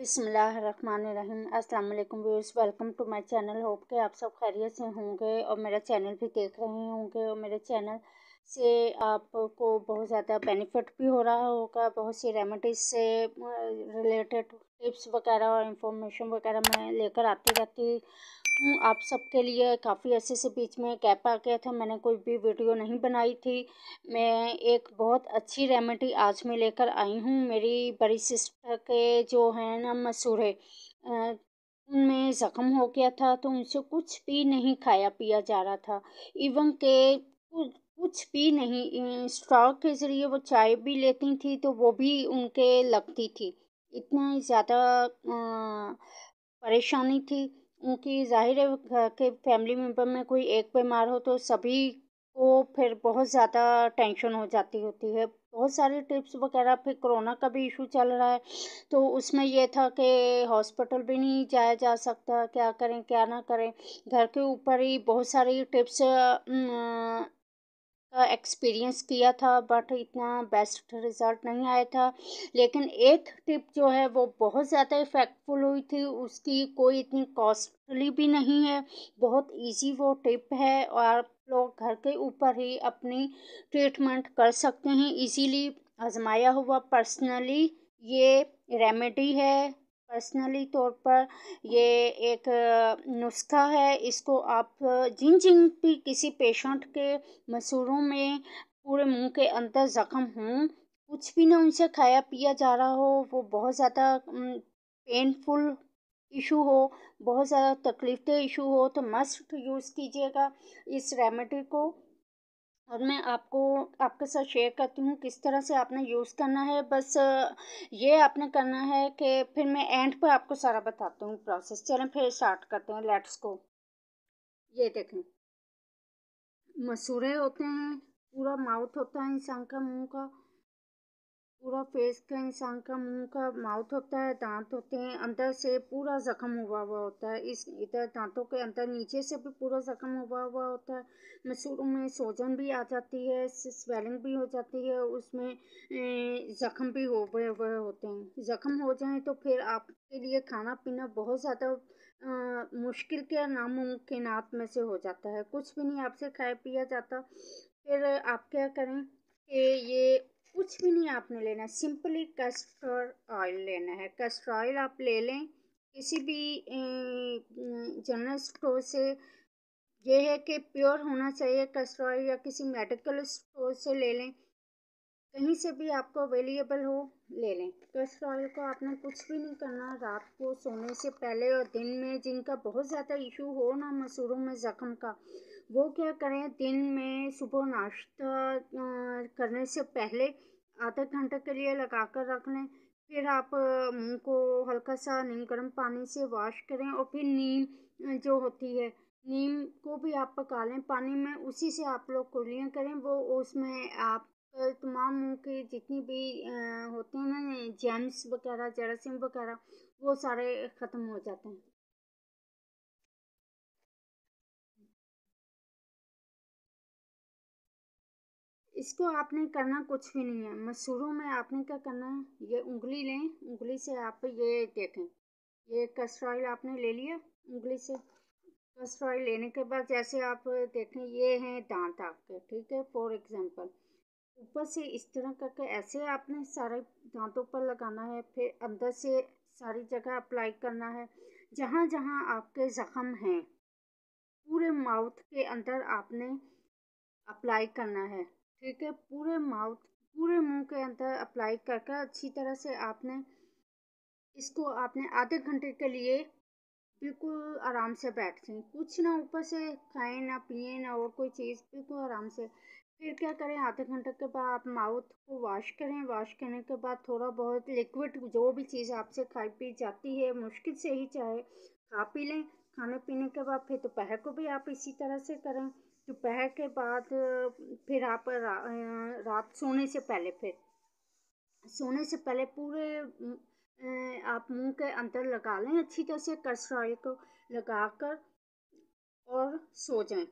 बिसमीम अल्लाम viewers welcome to my channel. Hope के आप सब खैरियत से होंगे और मेरा चैनल भी देख रहे होंगे और मेरे चैनल से आपको बहुत ज़्यादा बेनिफिट भी हो रहा होगा। बहुत सी रेमेडीज से रिलेटेड टिप्स वगैरह और इंफॉर्मेशन वगैरह मैं लेकर आती रहती आप सबके लिए काफ़ी ऐसे से बीच में गैप आ गया था। मैंने कोई भी वीडियो नहीं बनाई थी। मैं एक बहुत अच्छी रेमेडी आज मैं लेकर आई हूँ। मेरी बड़ी सिस्टर के जो हैं ना मसूरे उनमें ज़ख्म हो गया था तो उनसे कुछ भी नहीं खाया पिया जा रहा था। इवन के कुछ भी नहीं स्ट्रॉ के ज़रिए वो चाय भी लेती थी तो वो भी उनके लगती थी। इतना ज़्यादा परेशानी थी। उनकी ज़ाहिर है घर के फैमिली मेंबर में कोई एक बीमार हो तो सभी को फिर बहुत ज़्यादा टेंशन हो जाती होती है। बहुत सारे टिप्स वगैरह फिर कोरोना का भी इशू चल रहा है तो उसमें यह था कि हॉस्पिटल भी नहीं जाया जा सकता, क्या करें, क्या ना करें। घर के ऊपर ही बहुत सारी टिप्स का एक्सपीरियंस किया था बट इतना बेस्ट रिज़ल्ट नहीं आया था। लेकिन एक टिप जो है, वो बहुत ज़्यादा इफ़ेक्टफुल हुई थी। उसकी कोई इतनी कॉस्टली भी नहीं है। बहुत इजी वो टिप है और लोग घर के ऊपर ही अपनी ट्रीटमेंट कर सकते हैं। इजीली आजमाया हुआ पर्सनली ये रेमेडी है। पर्सनली तौर पर ये एक नुस्खा है। इसको आप जिन जिन भी किसी पेशेंट के मसूरों में पूरे मुँह के अंदर ज़ख्म हों, कुछ भी ना उनसे खाया पिया जा रहा हो, वो बहुत ज़्यादा पेनफुल इशू हो, बहुत ज़्यादा तकलीफ़ दे इशू हो तो मस्ट यूज़ कीजिएगा इस रेमेडी को। और मैं आपको, आपके साथ शेयर करती हूँ किस तरह से आपने यूज़ करना है। बस, ये आपने करना है कि फिर मैं एंड पर आपको सारा बताती हूँ प्रोसेस चलें फिर स्टार्ट करते हैं लेट्स को ये देखें। मसूरे होते हैं, पूरा माउथ होता है इंसान का मुँह का। पूरा फेस का, इंसान का मुँह का माउथ होता है, दांत होते हैं, अंदर से पूरा ज़ख्म हुआ हुआ होता है। इस इधर दांतों के अंदर नीचे से भी पूरा ज़ख्म हुआ हुआ होता है। मसूरों में सोजन भी आ जाती है, स्वेलिंग भी हो जाती है, उसमें ज़ख्म भी हो हुए हुए होते हैं। ज़ख्म हो जाए तो फिर आपके लिए खाना पीना बहुत ज़्यादा मुश्किल के नामुमकिन में से हो जाता है। कुछ भी नहीं, आपसे खाया पिया जाता। फिर आप क्या करें कि ये कुछ भी नहीं आपने लेना, सिंपली कस्टर ऑयल लेना है। कस्टर ऑयल आप ले लें, किसी भी जनरल स्टोर से। ये है कि प्योर होना चाहिए कस्टर ऑयल या किसी मेडिकल स्टोर से ले लें। कहीं से भी आपको अवेलेबल हो, ले लें। कस्टर ऑयल को आपने कुछ भी नहीं करना, रात को सोने से पहले और दिन में, जिनका बहुत ज़्यादा इशू हो ना मसूरों में, ज़ख्म का। वो क्या करें, दिन में सुबह नाश्ता करने से पहले आधे घंटे के लिए लगा कर रख लें। फिर आप मुँह को हल्का सा नीम गर्म पानी से वॉश करें और फिर नीम जो होती है, नीम को भी आप पका लें। पानी में उसी से आप लोग कुलियाँ करें। वो उसमें आप तमाम मुँह के जितनी भी होते हैं ना जेम्स वगैरह जरासीम वगैरह, वो सारे ख़त्म हो जाते हैं। इसको आपने करना कुछ भी नहीं है। मसूरों में आपने क्या करना है? ये उंगली लें। उंगली से आप ये देखें। ये कस्टर ऑयल आपने ले लिया उंगली से। कस्टर ऑयल लेने के बाद जैसे आप देखें, ये हैं दांत आपके, ठीक है? फॉर एग्जांपल ऊपर से इस तरह करके ऐसे आपने सारे दांतों पर लगाना है। फिर अंदर से सारी जगह अप्लाई करना है। जहाँ जहाँ आपके ज़ख़म हैं, पूरे माउथ के अंदर आपने अप्लाई करना है। ठीक है, पूरे माउथ, पूरे मुँह के अंदर अप्लाई करके अच्छी तरह से आपने इसको आपने आधे घंटे के लिए बिल्कुल आराम से बैठ जाए कुछ ना ऊपर से खाएँ, ना पिए, ना और कोई चीज़, बिल्कुल आराम से। फिर क्या करें, आधे घंटे के बाद आप माउथ को वॉश करें। वॉश करने के बाद थोड़ा बहुत लिक्विड जो भी चीज़ आपसे खाई पी जाती है, मुश्किल से ही चाहे खा पी लें। खाने पीने के बाद फिर दोपहर को भी आप इसी तरह से करें। दोपहर के बाद फिर आप रा, रात सोने से पहले फिर। सोने से पहले पूरे आप मुँह के अंदर लगा लें अच्छी तरह से ऑयल को लगा कर और सो जाएँ।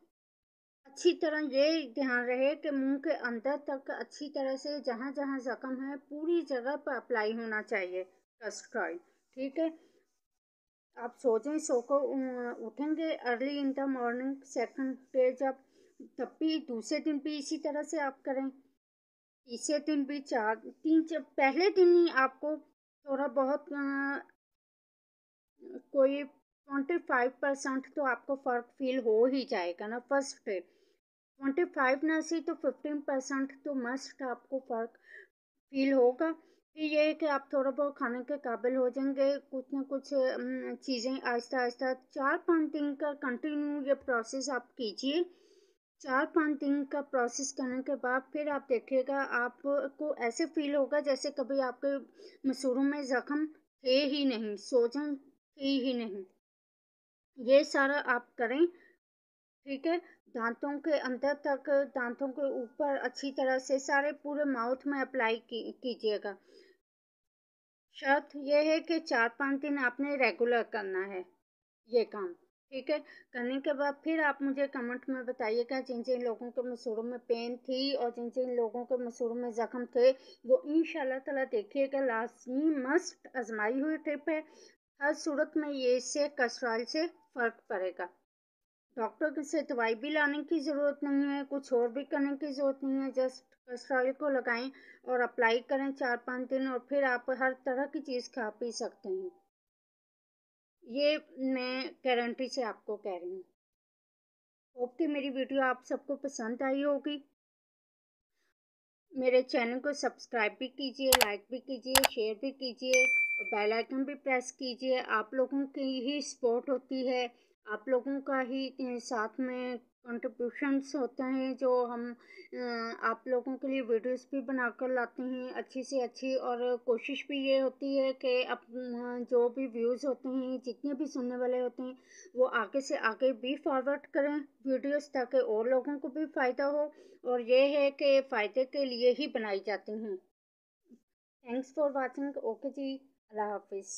अच्छी तरह ये ध्यान रहे कि मुँह के अंदर तक अच्छी तरह से जहाँ जहाँ ज़ख्म है पूरी जगह पर अप्लाई होना चाहिए ऑयल ठीक है? आप सोचें सो को उठेंगे early in the morning second day जब तब भी दूसरे दिन भी इसी तरह से आप करें। तीसरे दिन भी चार तीन चार पहले दिन ही आपको थोड़ा बहुत आ, कोई ट्वेंटी फाइव परसेंट तो आपको फ़र्क फील हो ही जाएगा ना फ़र्स्ट डे ट्वेंटी फाइव ना सी तो फिफ्टीन परसेंट तो मस्ट आपको फ़र्क फील होगा। ये है कि आप थोड़ा बहुत खाने के काबिल हो जाएँगे कुछ ना कुछ चीज़ें आहिस्ता आहिस्ता चार पाँच दिन का कंटिन्यू ये प्रोसेस आप कीजिए। चार पाँच दिन का प्रोसेस करने के बाद फिर आप देखिएगा आपको ऐसे फील होगा जैसे कभी आपके मसूरों में ज़ख्म थे ही नहीं सोजन थी ही नहीं। ये सारा आप करें ठीक है? दांतों के अंदर तक दांतों के ऊपर अच्छी तरह से सारे पूरे माउथ में अप्लाई की, कीजिएगा। शर्त यह है कि चार पाँच दिन आपने रेगुलर करना है, ये काम, ठीक है? करने के बाद फिर आप मुझे कमेंट में बताइएगा जिन जिन लोगों के मसूरों में पेन थी और जिन जिन लोगों के मसूरों में ज़ख्म थे, वो इन ताला देखिएगा, लाजमी मस्ट आजमाई हुई ट्रिप है। हर सूरत में ये इससे कस्ट्रॉल से फ़र्क पड़ेगा। डॉक्टर से दवाई भी लाने की ज़रूरत नहीं है, कुछ और भी करने की ज़रूरत नहीं है, जस्ट कस्ट्रॉल को लगाएँ और अप्लाई करें चार पाँच दिन और फिर आप हर तरह की चीज़ खा पी सकते हैं। ये मैं गारंटी से आपको कह रही हूँ। होप कि मेरी वीडियो आप सबको पसंद आई होगी। मेरे चैनल को सब्सक्राइब भी कीजिए, लाइक भी कीजिए, शेयर भी कीजिए बेल आइकन भी प्रेस कीजिए। आप लोगों की ही सपोर्ट होती है। आप लोगों का ही साथ में कंट्रीब्यूशंस होते हैं जो हम आप लोगों के लिए वीडियोस भी बनाकर लाते हैं। अच्छी से अच्छी और कोशिश भी ये होती है कि अब जो भी व्यूज़ होते हैं, जितने भी सुनने वाले होते हैं, वो आगे से आगे भी फॉरवर्ड करें। वीडियोस ताकि और लोगों को भी फ़ायदा हो और ये है कि फ़ायदे के लिए ही बनाई जाती हैं। थैंक्स फॉर वॉचिंग ओके जी अल्लाह हाफिज़